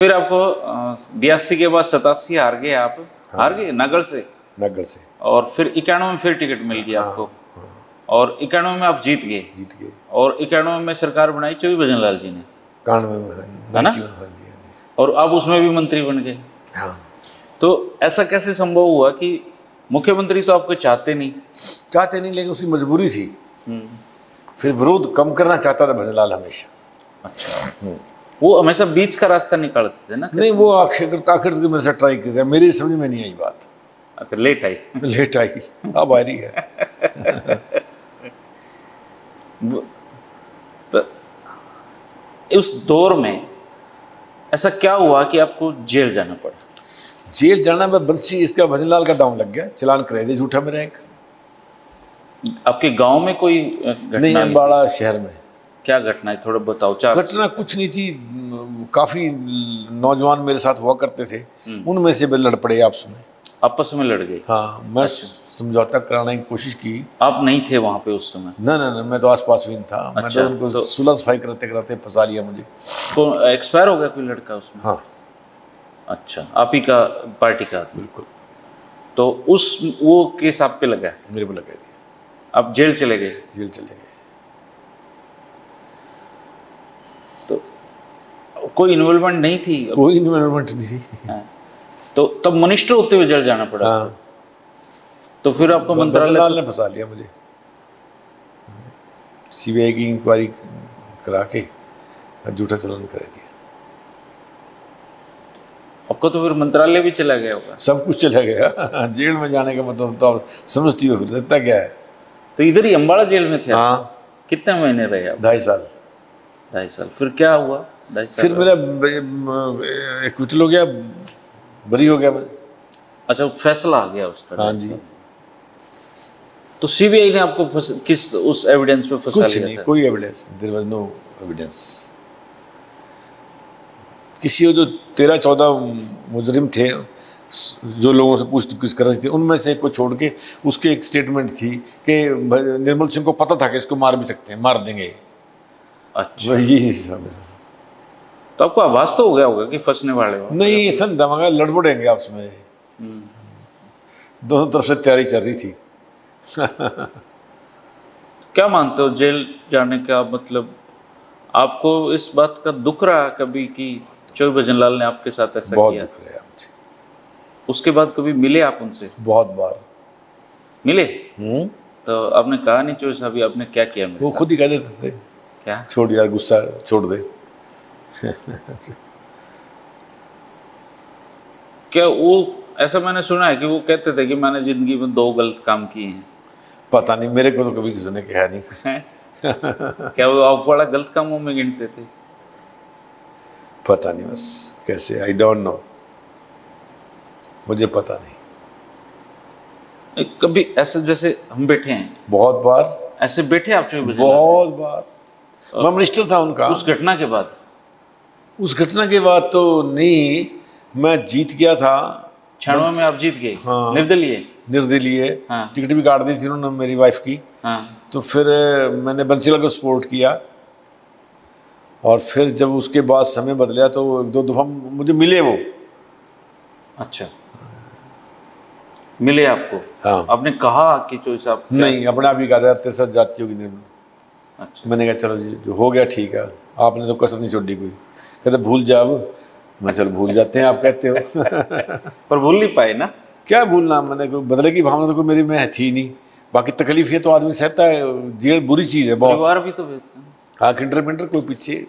फिर आपको बयासी के बाद सतासी हार गए आप। हाँ। हार गए नगर से? नगर से। और फिर इक्यानवे में फिर टिकट मिल गया हाँ, आपको। और इक्यानवे में आप जीत गए। जीत गए। और इक्यानवे में सरकार बनाई चौबी भजन लाल जी ने। में हाँ, ना? 91, हाँ हाँ और आप उसमें भी मंत्री बन गए। हाँ। तो ऐसा कैसे संभव हुआ कि मुख्यमंत्री तो आपको चाहते नहीं? चाहते नहीं लेकिन उसकी मजबूरी थी। हम्म, फिर विरोध कम करना चाहता था भजनलाल हमेशा। अच्छा। वो हमेशा बीच का रास्ता निकालते थे ना नहीं वो आखिर आखिर मेरे साथ ट्राई कर रहा है। मेरी समझ में नहीं आई बात। अच्छा लेट आई। लेट आई। अब आ रही है। तो उस दौर में ऐसा क्या हुआ कि आपको जेल जाना पड़ा? जेल जाना में बंसी इसका भजनलाल का दाम लग गया। चलान कराए दे झूठा मेरा एक। आपके गाँव में कोई नहीं? अम्बाड़ा शहर में। क्या घटना है? थोड़ा बताओ चार घटना कुछ नहीं थी। काफ़ी नौजवान मेरे साथ हुआ करते थे। उनमें से वे लड़ पड़े आपस में। आपस में लड़ गए? हाँ मैं समझौता कराने की कोशिश की। आप नहीं थे वहाँ पे उस समय? ना ना ना मैं तो आसपास ही था। मैं अच्छा, तो उनको तो- सुलह सफ़ाई कराते कराते फंसा लिया मुझे। तो एक्सपायर हो गया कोई लड़का उसमें? हाँ। अच्छा आप ही का पार्टी का बिल्कुल। तो उस वो केस आप पे लगा? मेरे को लगा दिया। आप जेल चले गए? जेल चले गए। कोई इन्वॉल्वमेंट नहीं थी। कोई इन्वॉल्वमेंट नहीं थी। हाँ। तो तब मिनिस्टर होते हुए जेल जाना पड़ा। हाँ। तो फिर आपको मंत्रालय ने फंसा लिया मुझे। सीबीआई की इंक्वायरी करा के झूठा चलान करा दिया। आपको तो फिर मंत्रालय भी चला गया होगा। सब कुछ चला गया। जेल में जाने का मतलब तो आप समझती हो फिर रहता क्या है? तो इधर ही अम्बाड़ा जेल में थे हाँ। कितने महीने रहे आप? ढाई साल। ढाई साल। फिर क्या हुआ? फिर मेरा एक्विटल हो गया बरी हो गया मैं। अच्छा फैसला आ गया उसका। हाँ जी। तो सीबीआई ने आपको फंस, किस उस एविडेंस पे फंसा कुछ नहीं कोई evidence there was no evidence किसी जो तेरह चौदह मुजरिम थे जो लोगों से पूछताछ कर रहे थे उनमें से एक को छोड़ के उसके एक स्टेटमेंट थी कि निर्मल सिंह को पता था कि इसको मार भी सकते हैं मार देंगे। अच्छा। वही यही था मेरा तो आपको आभास तो हो गया होगा कि फंसने वाले हो? नहीं सन दमागा लड़बड़ेंगे आपस में। दोनों तरफ़ से तैयारी चल रही थी। क्या मानते हो जेल जाने का मतलब? आपको इस बात का दुख रहा कभी कि चौबी भजनलाल ने आपके साथ ऐसा बहुत किया? दुख रहा मुझे। उसके बाद कभी मिले आप उनसे? बहुत बार। मिले? हम्म। तो आपने कहा नहीं चौबी साहब आपने क्या किया मेरे वो खुद ही कह देते थे। क्या? छोड़ यार गुस्सा छोड़ दे। क्या वो ऐसा मैंने सुना है कि वो कहते थे कि मैंने ज़िंदगी में दो गलत काम किए हैं। पता नहीं मेरे को तो कभी किसी ने कहा नहीं। क्या वो आप बड़ा गलत कामों में गिनते थे? पता नहीं बस कैसे आई डोंट नो मुझे पता नहीं। कभी ऐसे जैसे हम बैठे हैं। बहुत बार। ऐसे बैठे आप भजन बहुत बार। मैं मिनिस्टर था उनका। उस घटना के बाद? उस घटना के बाद तो नहीं मैं जीत गया था। छियानवे में आप जीत गए? हाँ। निर्दलीय? निर्दलीय। हाँ। टिकट भी काट दी थी उन्होंने मेरी वाइफ की। हाँ। तो फिर मैंने बंसीलाल को सपोर्ट किया। और फिर जब उसके बाद समय बदला तो एक दो दफ़ा मुझे मिले वो। अच्छा। मिले आपको? हाँ। आपने कहा कि चोई साहब नहीं अपने आप ही कहा था तेरे साथ जाती होगी निर्णय अच्छा। मैंने कहा चलो जी जो हो गया ठीक है। आपने तो कसर नहीं छोड़ी कोई। कहते भूल जाओ। मैं चल भूल जाते हैं आप कहते हो। पर भूल नहीं पाए ना। क्या भूलना? मैंने कोई बदले की भावना तो कोई मेरी में थी नहीं। बाकी तकलीफ़ ये तो आदमी सहता है जेल बुरी चीज़ है बहुत। भी तो हाँ किंडर पिंडर कोई पीछे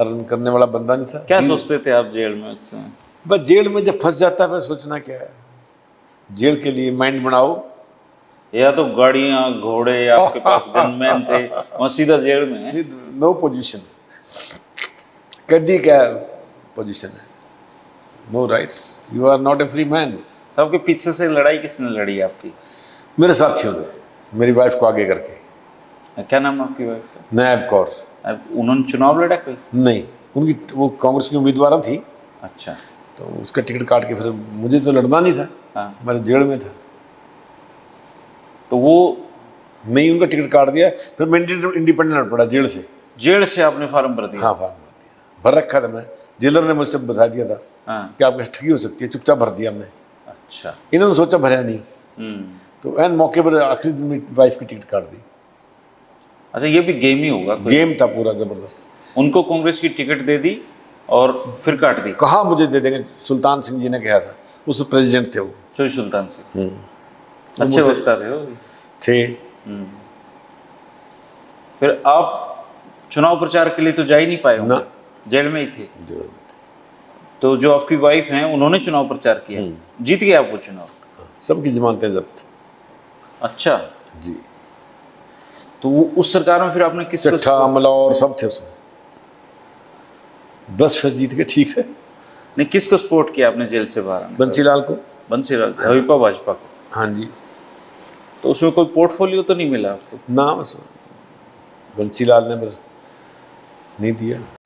रन करने वाला बंदा नहीं था। क्या सोचते थे आप जेल में उस समय? बस जेल में जब फंस जाता है फिर सोचना क्या है। जेल के लिए माइंड बनाओ। या तो गाड़ियाँ घोड़े आपके पास गनमैन थे वहाँ सीधा जेल में नो पोजीशन। कदी क्या पोजीशन है no rights you are not a free man तो आपके पीछे से लड़ाई किसने लड़ी आपकी? मेरे साथियों ने मेरी वाइफ को आगे करके। क्या नाम आपकी वाइफ का? नैब कौर। उन्होंने चुनाव लड़ा कोई? नहीं उनकी वो कांग्रेस की उम्मीदवार थी। अच्छा। तो उसका टिकट काट के फिर मुझे तो लड़ना नहीं था। हाँ। मैं जेल में था। तो वो नहीं उनका टिकट काट दिया फिर मैं इंडिपेंडेंट लड़ पड़ा जेल से। जेल से आपने फार्म भर दिया। हाँ फार्म भर दिया। भर रखा था मैं। जेलर ने मुझसे बता दिया था हाँ। कि आपके ठगी हो सकती है। चुपचाप भर दिया हमने। अच्छा। इन्होंने सोचा भरा नहीं। हम्म। तो एन मौके पर आखिरी दिन मेरी वाइफ की टिकट काट दी। अच्छा ये भी गेम ही होगा गेम था पूरा ज़बरदस्त। उनको कांग्रेस की टिकट दे दी और फिर काट दी। कहा मुझे दे देंगे? सुल्तान सिंह जी ने कहा था। उस प्रेसिडेंट थे वो। चोई सुल्तान से हम्म। अच्छे वक्ता थे वो थे। फिर आप चुनाव प्रचार के लिए तो जा ही नहीं पाए ना। जेल में ही थे। तो जो आपकी वाइफ हैं उन्होंने चुनाव प्रचार किया। हम्म। जीत गए आप वो चुनाव? सबकी जमानतें जब्त। अच्छा। जी। तो वो उस सरकार में फिर आपने चट्ठा अमला और सब थे उसमें। बस फिर जीत के ठीक है नहीं किसको सपोर्ट किया आपने जेल से बाहर बंसीलाल को। बंसीलाल हवीपा भाजपा को। हाँ जी। तो उसमें कोई पोर्टफोलियो तो नहीं मिला आपको? नाम बंसीलाल ने बस नहीं दिया।